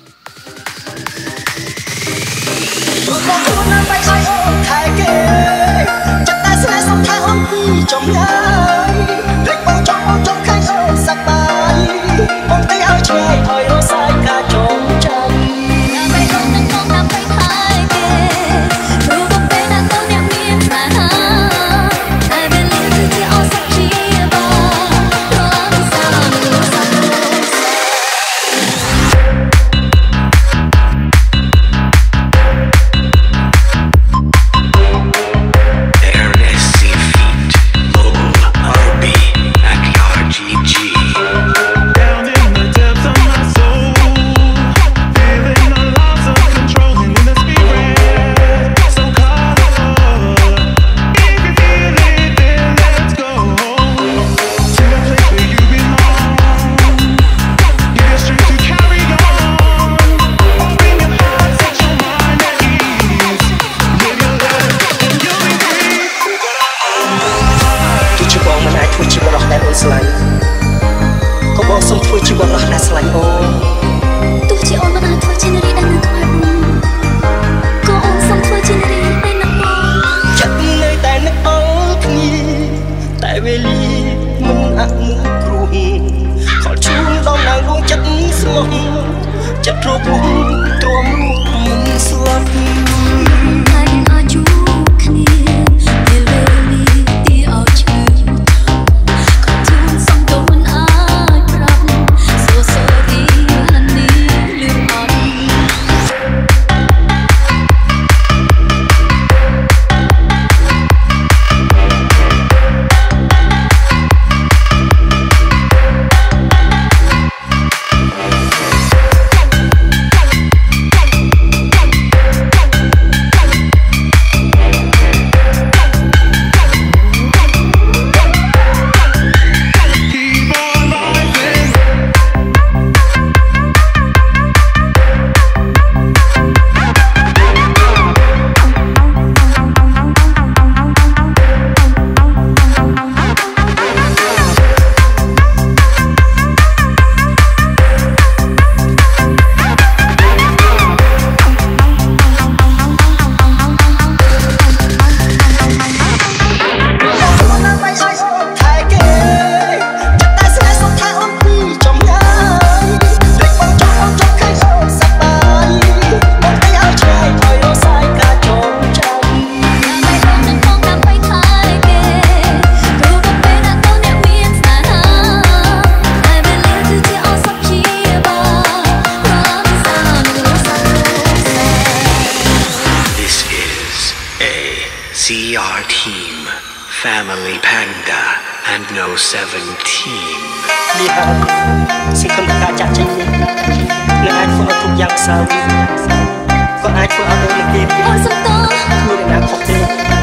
បងខ្លួននៅបែកហើយអូនខែគេចិត្តតែស្នេហ៍សំខាន់អំពីចំណា It's like. See our team, Family Panda and No 17. Lihat, si không ta chặt chết nhé. Nên ai phụ ở thuộc dạng sao? Có ai phụ ở đâu là kịp? Ôi, sao ta?